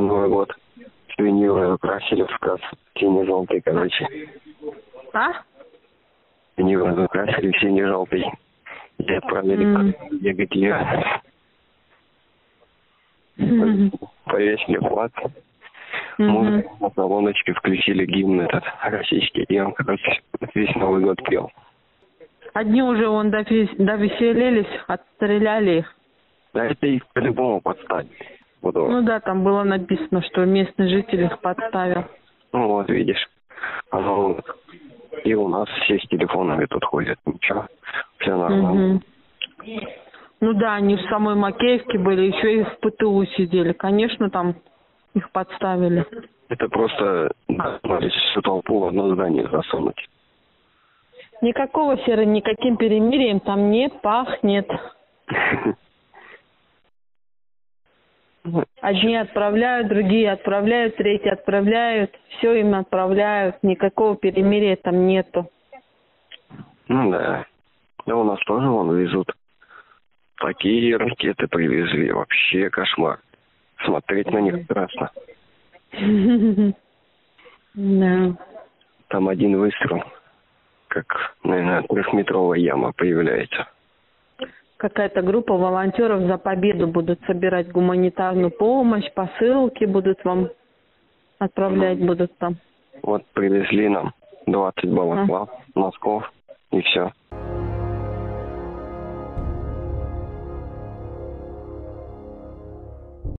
на Новый год. Свинью разукрасили в крас сине-желтый, короче. А? Свинью разукрасили в сине-желтый. И отправили М. бегать ее. Повесили флаг. Музыку на колоночке включили гимн этот российский. И он, короче, весь Новый год пел. Одни уже вон дове- довеселились, отстреляли их. Да это их по-любому подставили. Буду. Ну да, там было написано, что местный житель их подставил. Ну вот, видишь. Вот. И у нас все с телефонами тут ходят. Ничего. Все нормально. Мгм. Ну да, они в самой Макеевке были, еще и в ПТУ сидели. Конечно, там их подставили. Это просто надо всю толпу в одно здание засунуть. Никакого серы, никаким перемирием там нет, пахнет. Одни отправляют, другие отправляют, третьи отправляют. Все им отправляют. Никакого перемирия там нету. Ну да. Да у нас тоже вон везут. Такие ракеты привезли. Вообще кошмар. Смотреть на них страшно. Да. Там один выстрел, как, наверное, трехметровая яма появляется. Какая-то группа волонтеров за победу будут собирать гуманитарную помощь, посылки будут вам отправлять будут там. Вот привезли нам 20 балаклав, носков и все.